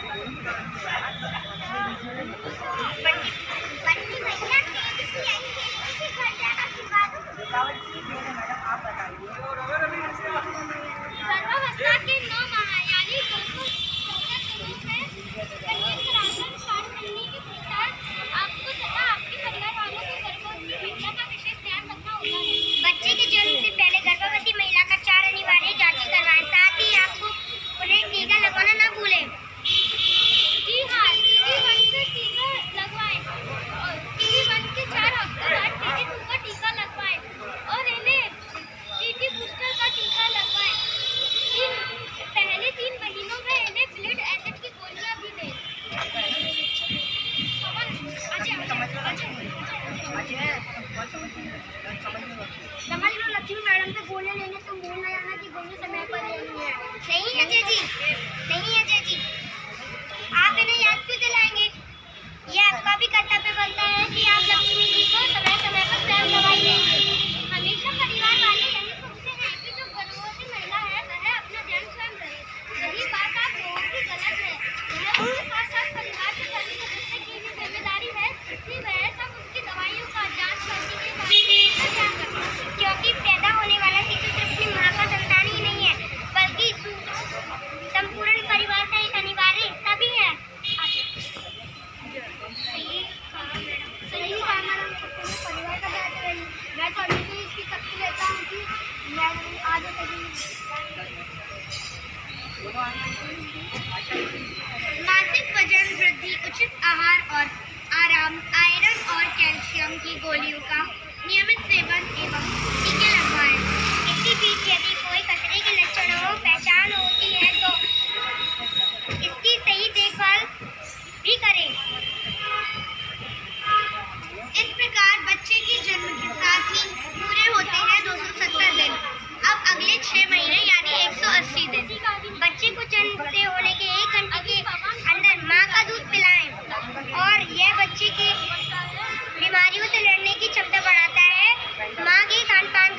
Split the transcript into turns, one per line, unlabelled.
Thank you. समझ लो Lakshmi madam से बोले लेने तुम आप इन्हें याद क्यों दिलाएँगे ये आपका भी कर्तव्य बनता है कि आप लक्ष्मी जी को समय समय पर स्वयं दवाई तो आगे मासिक वज़न वृद्धि, उचित आहार और आराम, आयरन और कैल्शियम की गोलियों का नियमित सेवन एवं बच्चे की बीमारियों से लड़ने की क्षमता बढ़ाता है। माँ के खान पान